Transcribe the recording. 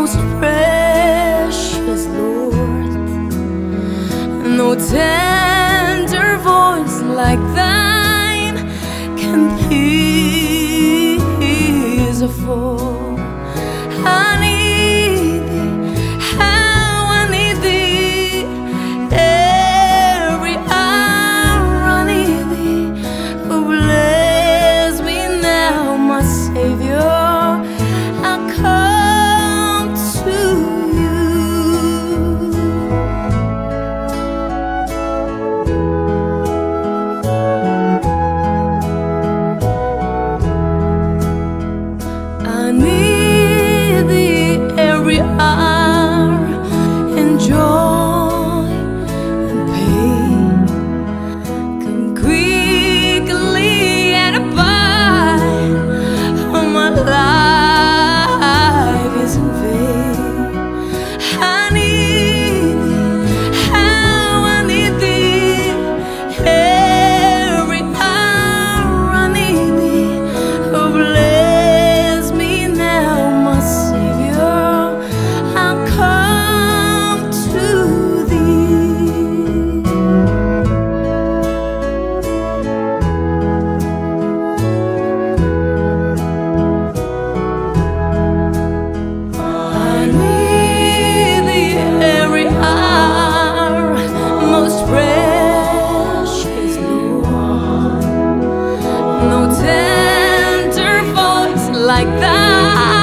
most precious Lord. No tender voice like thine can pierce a voice. no tender voice like that.